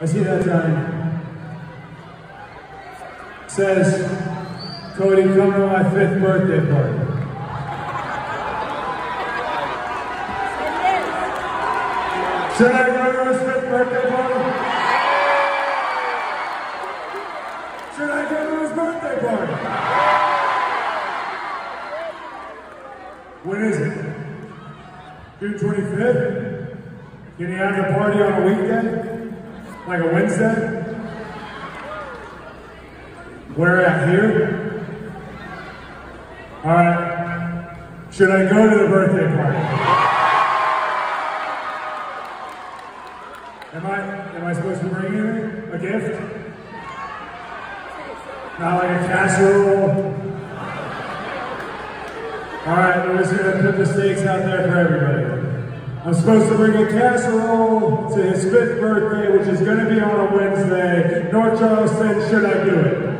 I see that time. Says, Cody, come to my fifth birthday party. Should I go to his fifth birthday party? Should I go to his birthday party? When is it? June 25th? Can you have the party on a weekday? Like a Wednesday? Where at? Here? Alright. Should I go to the birthday party? Am I am I supposed to bring anything? A gift? Not like a casserole? Alright, we're just gonna put the stakes out there for everybody. I'm supposed to bring a casserole to birthday, which is gonna be on a Wednesday. North Charleston, should I do it?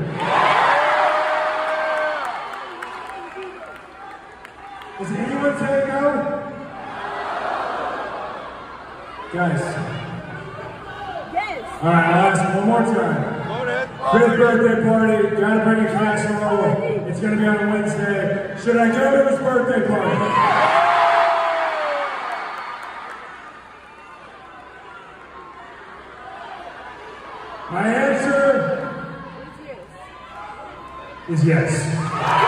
Does anyone say no? Guys. Yes. All right, I'll ask one more time. Fifth birthday party, gotta bring a casserole. It's gonna be on a Wednesday. Should I go to his birthday party? My answer is yes.